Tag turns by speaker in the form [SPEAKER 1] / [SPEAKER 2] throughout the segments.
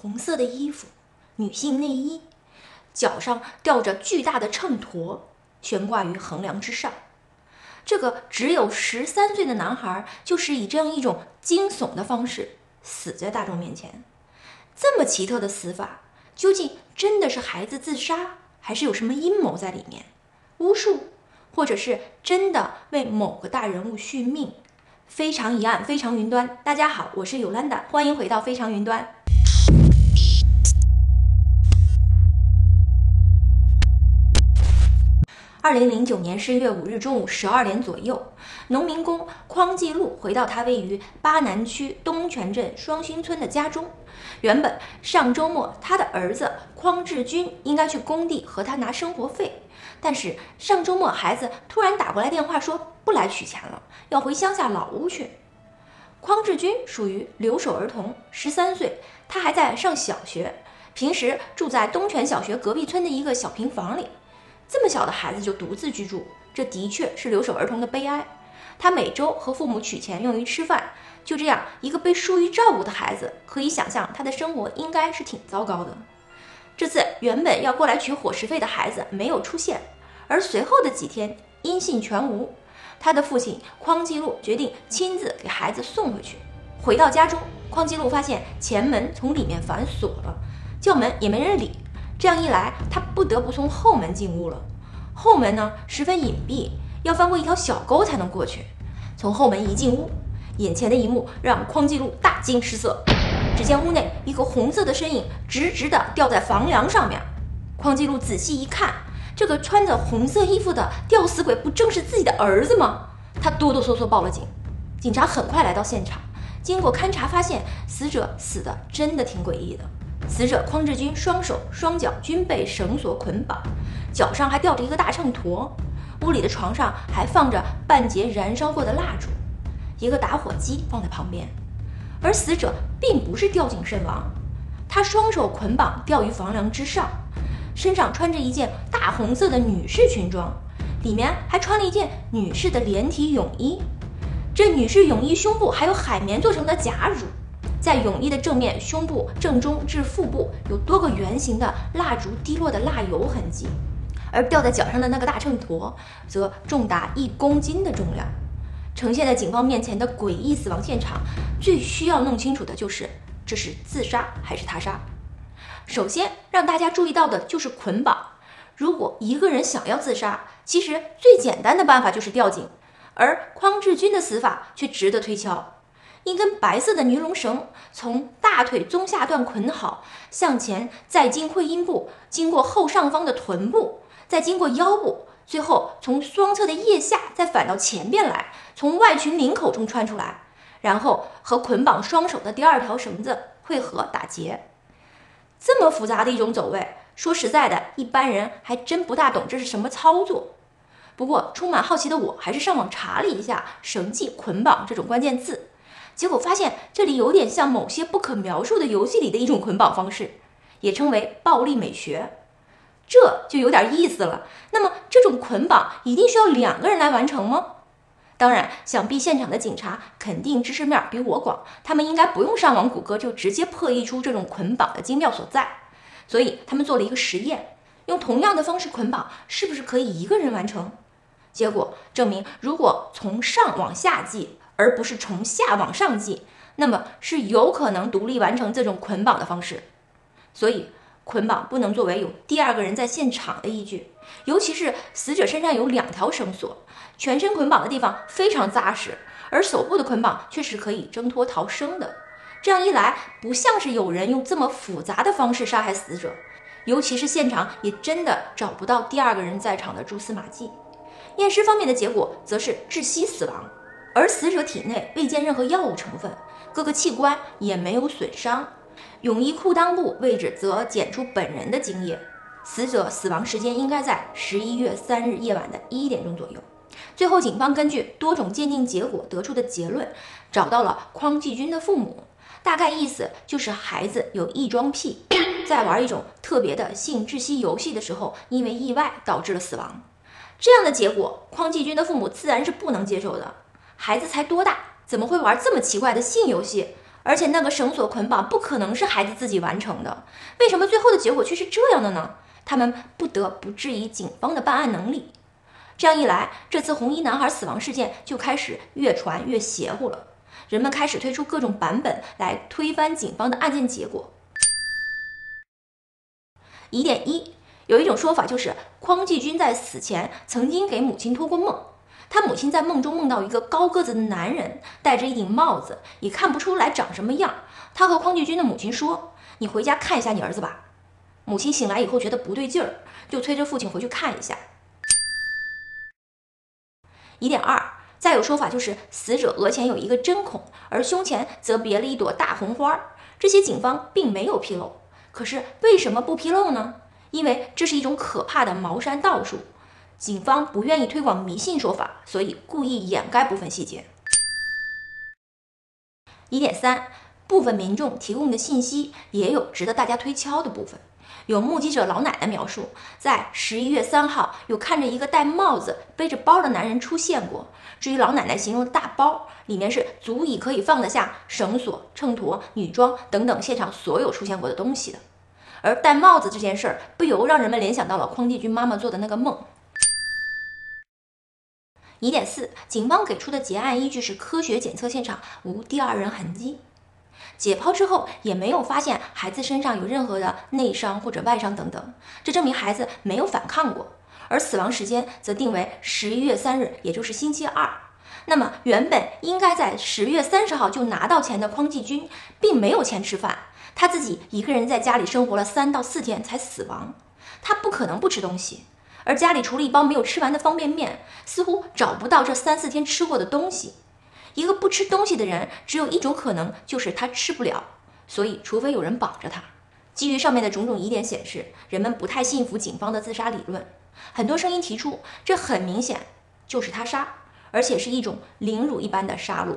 [SPEAKER 1] 红色的衣服，女性内衣，脚上吊着巨大的秤砣，悬挂于横梁之上。这个只有十三岁的男孩，就是以这样一种惊悚的方式死在大众面前。这么奇特的死法，究竟真的是孩子自杀，还是有什么阴谋在里面？巫术，或者是真的为某个大人物续命？非常疑案，非常云端。大家好，我是尤兰达，欢迎回到非常云端。二零零九年十一月五日中午十二点左右，农民工匡继禄回到他位于巴南区东泉镇双星村的家中。原本上周末他的儿子匡志军应该去工地和他拿生活费，但是上周末孩子突然打过来电话说不来取钱了，要回乡下老屋去。匡志军属于留守儿童，十三岁，他还在上小学，平时住在东泉小学隔壁村的一个小平房里。这么小的孩子就独自居住，这的确是留守儿童的悲哀。他每周和父母取钱用于吃饭，就这样一个被疏于照顾的孩子，可以想象他的生活应该是挺糟糕的。这次原本要过来取伙食费的孩子没有出现，而随后的几天音信全无。他的父亲匡继禄决定亲自给孩子送回去。回到家中，匡继禄发现前门从里面反锁了，叫门也没人理。这样一来，他不得不从后门进屋了。后门呢十分隐蔽，要翻过一条小沟才能过去。从后门一进屋，眼前的一幕让匡继禄大惊失色。只见屋内一个红色的身影直直地吊在房梁上面。匡继禄仔细一看，这个穿着红色衣服的吊死鬼不正是自己的儿子吗？他哆哆嗦嗦报了警。警察很快来到现场，经过勘查，发现死者死的真的挺诡异的。死者匡志军双手双脚均被绳索捆绑，脚上还吊着一个大秤砣。屋里的床上还放着半截燃烧过的蜡烛，一个打火机放在旁边。而死者并不是吊颈身亡，他双手捆绑吊于房梁之上，身上穿着一件大红色的女士裙装，里面还穿了一件女士的连体泳衣。这女士泳衣胸部还有海绵做成的假乳。在泳衣的正面、胸部正中至腹部有多个圆形的蜡烛滴落的蜡油痕迹，而吊在脚上的那个大秤砣则重达一公斤的重量。呈现在警方面前的诡异死亡现场，最需要弄清楚的就是这是自杀还是他杀。首先让大家注意到的就是捆绑。如果一个人想要自杀，其实最简单的办法就是吊颈，而匡志军的死法却值得推敲。一根白色的尼龙绳从大腿中下段捆好，向前再经会阴部，经过后上方的臀部，再经过腰部，最后从双侧的腋下再反到前边来，从外裙领口中穿出来，然后和捆绑双手的第二条绳子汇合打结。这么复杂的一种走位，说实在的，一般人还真不大懂这是什么操作。不过充满好奇的我还是上网查了一下“绳系捆绑”这种关键字。结果发现，这里有点像某些不可描述的游戏里的一种捆绑方式，也称为暴力美学，这就有点意思了。那么，这种捆绑一定需要两个人来完成吗？当然，想必现场的警察肯定知识面比我广，他们应该不用上网谷歌就直接破译出这种捆绑的精妙所在。所以，他们做了一个实验，用同样的方式捆绑，是不是可以一个人完成？结果证明，如果从上往下系。而不是从下往上系，那么是有可能独立完成这种捆绑的方式。所以，捆绑不能作为有第二个人在现场的依据，尤其是死者身上有两条绳索，全身捆绑的地方非常扎实，而手部的捆绑却是可以挣脱逃生的。这样一来，不像是有人用这么复杂的方式杀害死者，尤其是现场也真的找不到第二个人在场的蛛丝马迹。验尸方面的结果则是窒息死亡。而死者体内未见任何药物成分，各个器官也没有损伤，泳衣裤裆部位置则检出本人的精液。死者死亡时间应该在十一月三日夜晚的一点钟左右。最后，警方根据多种鉴定结果得出的结论，找到了匡继军的父母，大概意思就是孩子有异装癖，在玩一种特别的性窒息游戏的时候，因为意外导致了死亡。这样的结果，匡继军的父母自然是不能接受的。孩子才多大，怎么会玩这么奇怪的性游戏？而且那个绳索捆绑不可能是孩子自己完成的，为什么最后的结果却是这样的呢？他们不得不质疑警方的办案能力。这样一来，这次红衣男孩死亡事件就开始越传越邪乎了。人们开始推出各种版本来推翻警方的案件结果。疑点一，有一种说法就是匡继军在死前曾经给母亲托过梦，他母亲在梦中梦到一个高个子的男人，戴着一顶帽子，也看不出来长什么样。他和匡继军的母亲说：“你回家看一下你儿子吧。”母亲醒来以后觉得不对劲儿，就催着父亲回去看一下。疑点二。再有说法就是死者额前有一个针孔，而胸前则别了一朵大红花。这些警方并没有披露。可是为什么不披露呢？因为这是一种可怕的茅山道术，警方不愿意推广迷信说法，所以故意掩盖部分细节。疑点三，部分民众提供的信息也有值得大家推敲的部分。有目击者老奶奶描述，在十一月三号，有看着一个戴帽子、背着包的男人出现过。至于老奶奶形容的大包，里面是足以可以放得下绳索、秤砣、女装等等现场所有出现过的东西的。而戴帽子这件事儿，不由让人们联想到了匡继军妈妈做的那个梦。疑点四，警方给出的结案依据是科学检测现场无第二人痕迹。解剖之后也没有发现孩子身上有任何的内伤或者外伤等等，这证明孩子没有反抗过。而死亡时间则定为十一月三日，也就是星期二。那么原本应该在十月三十号就拿到钱的匡继军，并没有钱吃饭，他自己一个人在家里生活了三到四天才死亡。他不可能不吃东西，而家里除了一包没有吃完的方便面，似乎找不到这三四天吃过的东西。一个不吃东西的人，只有一种可能，就是他吃不了。所以，除非有人绑着他。基于上面的种种疑点显示，人们不太信服警方的自杀理论。很多声音提出，这很明显就是他杀，而且是一种凌辱一般的杀戮。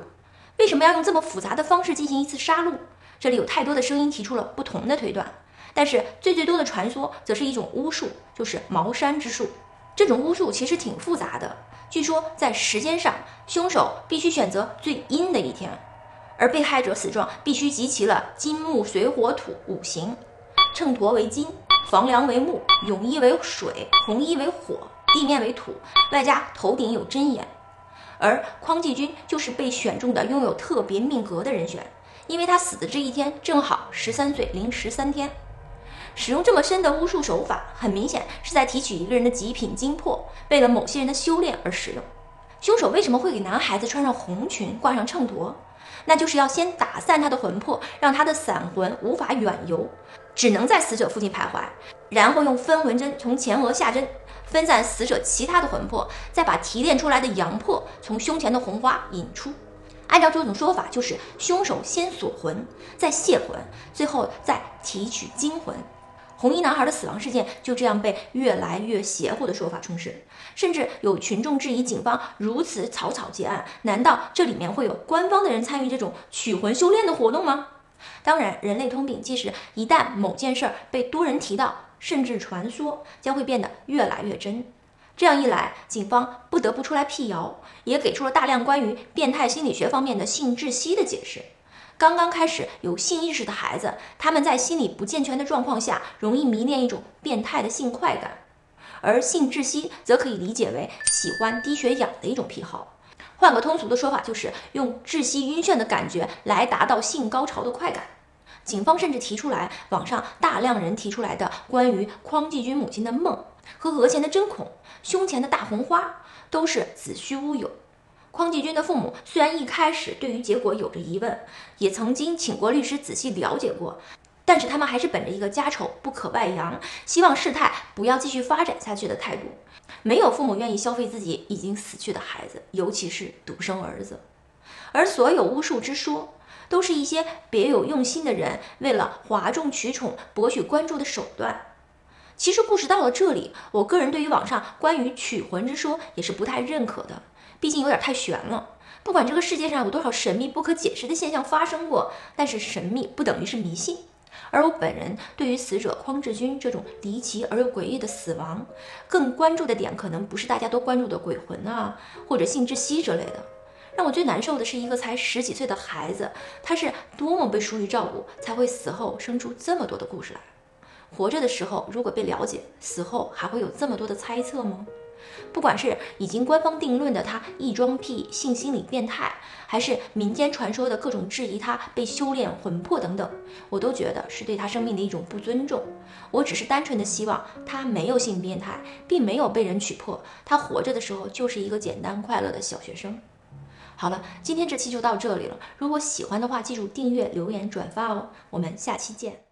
[SPEAKER 1] 为什么要用这么复杂的方式进行一次杀戮？这里有太多的声音提出了不同的推断。但是最最多的传说，则是一种巫术，就是茅山之术。这种巫术其实挺复杂的。据说在时间上，凶手必须选择最阴的一天，而被害者死状必须集齐了金木水火土五行，秤砣为金，房梁为木，泳衣为水，红衣为火，地面为土，外加头顶有针眼。而匡继军就是被选中的拥有特别命格的人选，因为他死的这一天正好十三岁零十三天。使用这么深的巫术手法，很明显是在提取一个人的极品精魄，为了某些人的修炼而使用。凶手为什么会给男孩子穿上红裙，挂上秤砣？那就是要先打散他的魂魄，让他的散魂无法远游，只能在死者附近徘徊，然后用分魂针从前额下针，分散死者其他的魂魄，再把提炼出来的阳魄从胸前的红花引出。按照这种说法，就是凶手先锁魂，再泄魂，最后再提取精魂。红衣男孩的死亡事件就这样被越来越邪乎的说法充斥，甚至有群众质疑警方如此草草结案，难道这里面会有官方的人参与这种取魂修炼的活动吗？当然，人类通病，即使一旦某件事儿被多人提到，甚至传说，将会变得越来越真。这样一来，警方不得不出来辟谣，也给出了大量关于变态心理学方面的性窒息的解释。刚刚开始有性意识的孩子，他们在心理不健全的状况下，容易迷恋一种变态的性快感，而性窒息则可以理解为喜欢低血氧的一种癖好。换个通俗的说法，就是用窒息晕眩的感觉来达到性高潮的快感。警方甚至提出来，网上大量人提出来的关于匡继军母亲的梦和额前的针孔、胸前的大红花，都是子虚乌有。匡继军的父母虽然一开始对于结果有着疑问，也曾经请过律师仔细了解过，但是他们还是本着一个家丑不可外扬，希望事态不要继续发展下去的态度。没有父母愿意消费自己已经死去的孩子，尤其是独生儿子。而所有巫术之说，都是一些别有用心的人为了哗众取宠、博取关注的手段。其实故事到了这里，我个人对于网上关于取魂之说也是不太认可的。毕竟有点太悬了。不管这个世界上有多少神秘不可解释的现象发生过，但是神秘不等于是迷信。而我本人对于死者匡志军这种离奇而又诡异的死亡，更关注的点可能不是大家都关注的鬼魂啊，或者性窒息之类的。让我最难受的是一个才十几岁的孩子，他是多么被疏于照顾，才会死后生出这么多的故事来。活着的时候如果被了解，死后还会有这么多的猜测吗？不管是已经官方定论的他异装癖、性心理变态，还是民间传说的各种质疑他被修炼魂魄等等，我都觉得是对他生命的一种不尊重。我只是单纯的希望他没有性变态，并没有被人取破，他活着的时候就是一个简单快乐的小学生。好了，今天这期就到这里了。如果喜欢的话，记住订阅、留言、转发哦。我们下期见。